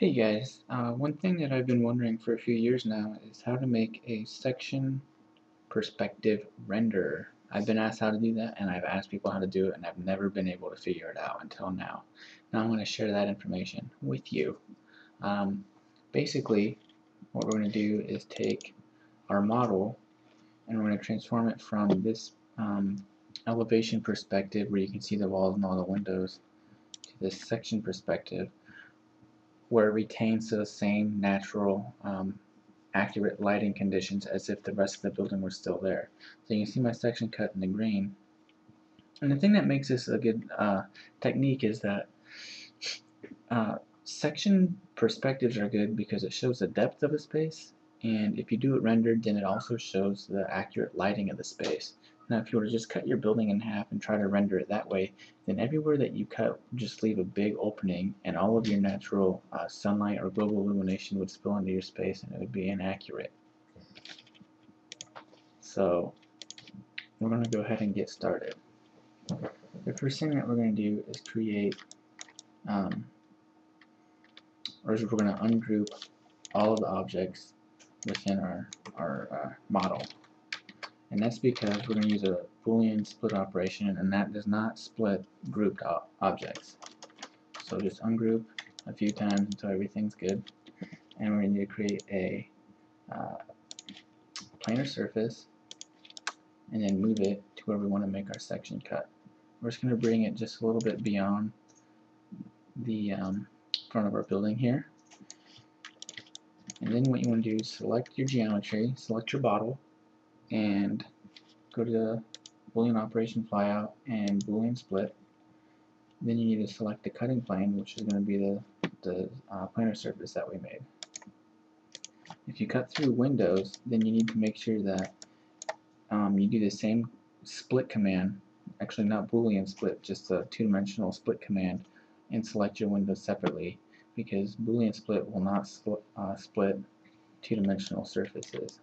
Hey guys, uh, one thing that I've been wondering for a few years now is how to make a section perspective render. I've been asked how to do that and I've asked people how to do it and I've never been able to figure it out until now. Now I'm going to share that information with you. Um, basically what we're going to do is take our model and we're going to transform it from this um, elevation perspective where you can see the walls and all the windows to this section perspective where it retains the same natural um, accurate lighting conditions as if the rest of the building were still there. So you can see my section cut in the green. And the thing that makes this a good uh, technique is that uh, section perspectives are good because it shows the depth of a space and if you do it rendered then it also shows the accurate lighting of the space. Now if you were to just cut your building in half and try to render it that way, then everywhere that you cut, just leave a big opening and all of your natural uh, sunlight or global illumination would spill into your space and it would be inaccurate. So we're going to go ahead and get started. The first thing that we're going to do is create, um, or is we're going to ungroup all of the objects within our, our uh, model and that's because we're going to use a boolean split operation and that does not split grouped objects. So just ungroup a few times until everything's good. And we're going to create a uh, planar surface and then move it to where we want to make our section cut. We're just going to bring it just a little bit beyond the um, front of our building here. And then what you want to do is select your geometry select your bottle and go to the Boolean operation flyout and Boolean split. Then you need to select the cutting plane, which is going to be the, the uh, planar surface that we made. If you cut through windows, then you need to make sure that um, you do the same split command, actually not Boolean split, just a two-dimensional split command, and select your windows separately, because Boolean split will not split, uh, split two-dimensional surfaces.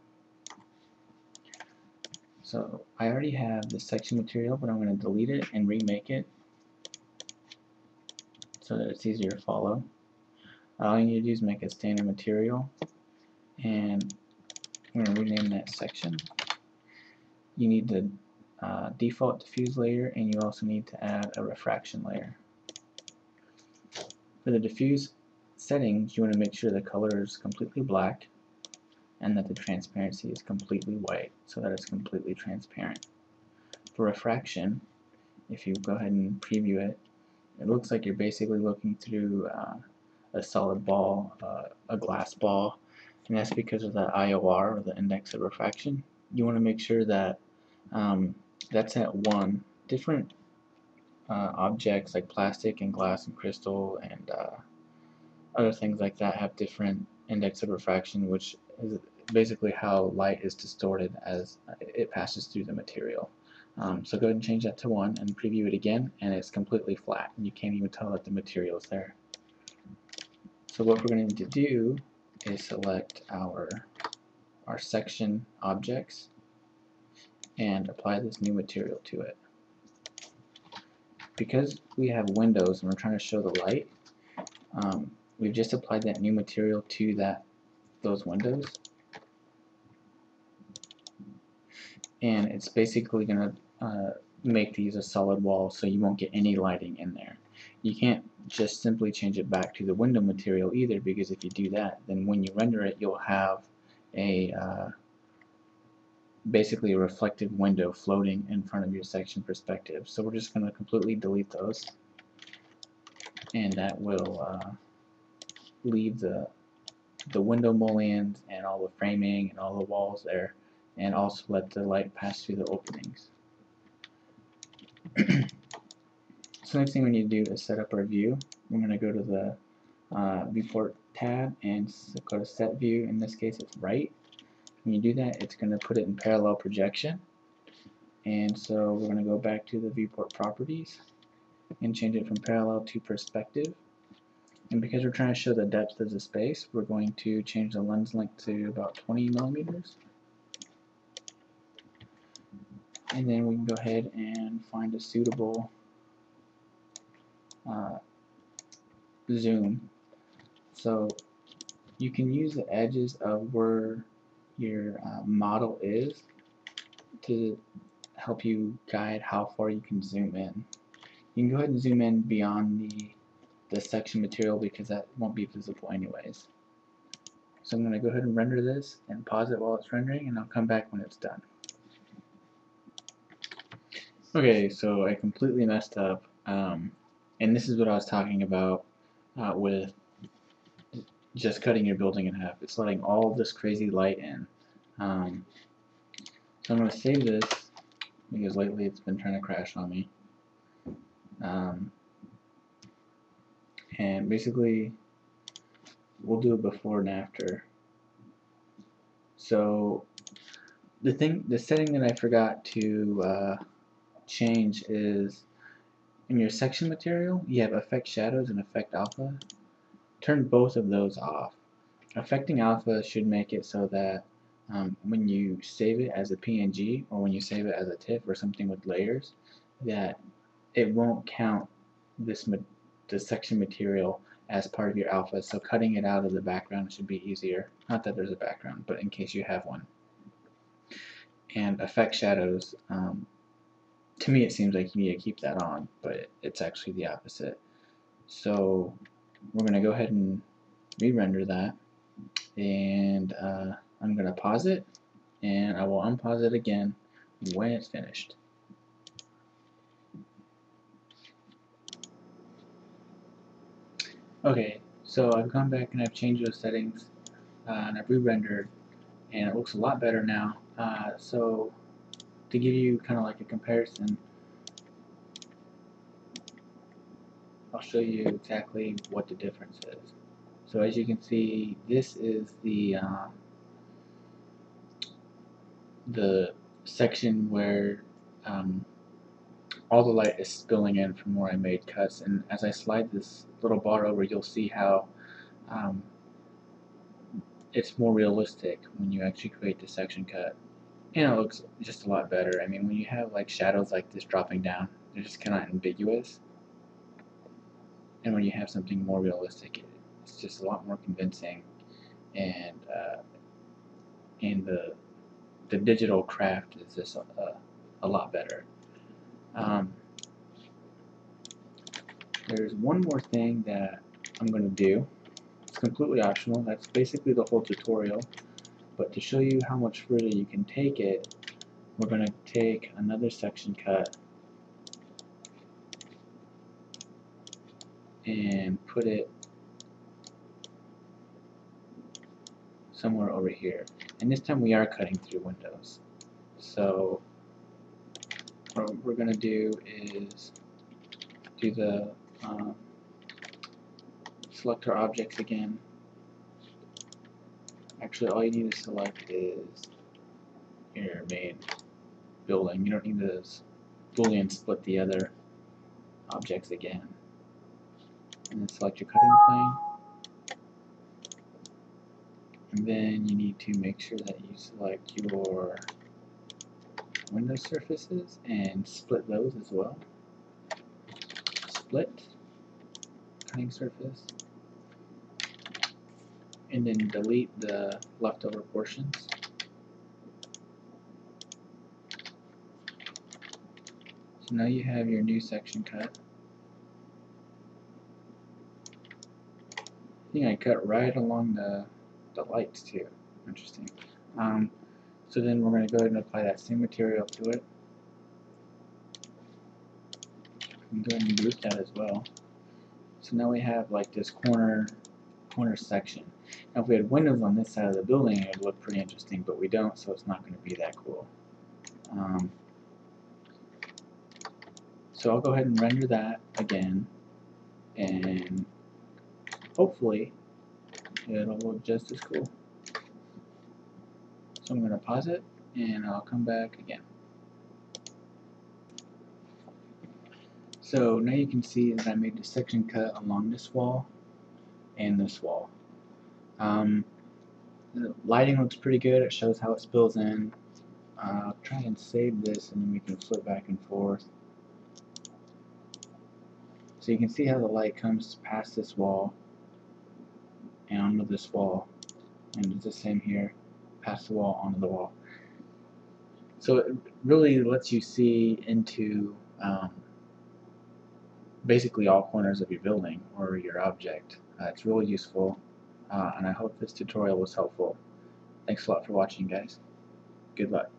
So I already have the section material, but I'm going to delete it and remake it so that it's easier to follow. All you need to do is make a standard material and I'm going to rename that section. You need the uh, default diffuse layer and you also need to add a refraction layer. For the diffuse settings, you want to make sure the color is completely black and that the transparency is completely white so that it's completely transparent. For refraction, if you go ahead and preview it, it looks like you're basically looking through uh, a solid ball, uh, a glass ball, and that's because of the IOR, or the index of refraction. You want to make sure that um, that's at 1. Different uh, objects like plastic and glass and crystal and uh, other things like that have different index of refraction, which is basically how light is distorted as it passes through the material. Um, so go ahead and change that to 1 and preview it again and it's completely flat and you can't even tell that the material is there. So what we're going to need to do is select our our section objects and apply this new material to it. Because we have windows and we're trying to show the light, um, we've just applied that new material to that those windows and it's basically going to uh, make these a solid wall so you won't get any lighting in there. You can't just simply change it back to the window material either because if you do that then when you render it you'll have a uh, basically a reflective window floating in front of your section perspective. So we're just going to completely delete those and that will uh, leave the the window mullions and all the framing and all the walls there and also let the light pass through the openings. so next thing we need to do is set up our view. We're going to go to the uh, viewport tab and go to set view. In this case it's right. When you do that it's going to put it in parallel projection and so we're going to go back to the viewport properties and change it from parallel to perspective and because we're trying to show the depth of the space, we're going to change the lens length to about 20 millimeters. And then we can go ahead and find a suitable uh, zoom So you can use the edges of where your uh, model is to help you guide how far you can zoom in. You can go ahead and zoom in beyond the, the section material because that won't be visible anyways. So I'm going to go ahead and render this and pause it while it's rendering and I'll come back when it's done. Okay, so I completely messed up um, and this is what I was talking about uh, with just cutting your building in half. It's letting all this crazy light in. Um, so I'm going to save this because lately it's been trying to crash on me. Um, and basically we'll do before and after. So the thing, the setting that I forgot to uh, change is in your section material, you have affect shadows and affect alpha. Turn both of those off. Affecting alpha should make it so that um, when you save it as a PNG or when you save it as a TIFF or something with layers, that it won't count this the section material as part of your alpha. So cutting it out of the background should be easier. Not that there's a background, but in case you have one. And affect shadows, um, to me it seems like you need to keep that on, but it's actually the opposite. So we're going to go ahead and re-render that and uh, I'm going to pause it and I will unpause it again when it's finished. Okay, so I've gone back and I've changed those settings uh, and I've re-rendered and it looks a lot better now. Uh, so to give you kind of like a comparison, I'll show you exactly what the difference is. So as you can see, this is the uh, the section where um, all the light is spilling in from where I made cuts and as I slide this little bar over you'll see how um, it's more realistic when you actually create the section cut and it looks just a lot better. I mean when you have like shadows like this dropping down they're just kind of ambiguous and when you have something more realistic it's just a lot more convincing and uh, and the the digital craft is just a, a, a lot better. Um, there's one more thing that I'm going to do. It's completely optional. That's basically the whole tutorial. But to show you how much further you can take it, we're going to take another section cut and put it somewhere over here. And this time we are cutting through windows. So what we're going to do is do the um, select our objects again. Actually, all you need to select is your main building. You don't need to boolean split the other objects again. And then select your cutting plane and then you need to make sure that you select your window surfaces and split those as well. Split, cutting surface, and then delete the leftover portions. So now you have your new section cut. I think I cut right along the the lights too. Interesting. Um, so then we're going to go ahead and apply that same material to it. And go ahead and group that as well. So now we have like this corner corner section. Now if we had windows on this side of the building it would look pretty interesting, but we don't, so it's not going to be that cool. Um, so I'll go ahead and render that again, and hopefully it'll look just as cool. So I'm going to pause it and I'll come back again. So now you can see that I made the section cut along this wall and this wall. Um, the lighting looks pretty good. It shows how it spills in. I'll try and save this and then we can flip back and forth. So you can see how the light comes past this wall and onto this wall. And it's the same here, past the wall, onto the wall. So it really lets you see into um, basically all corners of your building or your object. Uh, it's really useful, uh, and I hope this tutorial was helpful. Thanks a lot for watching, guys. Good luck.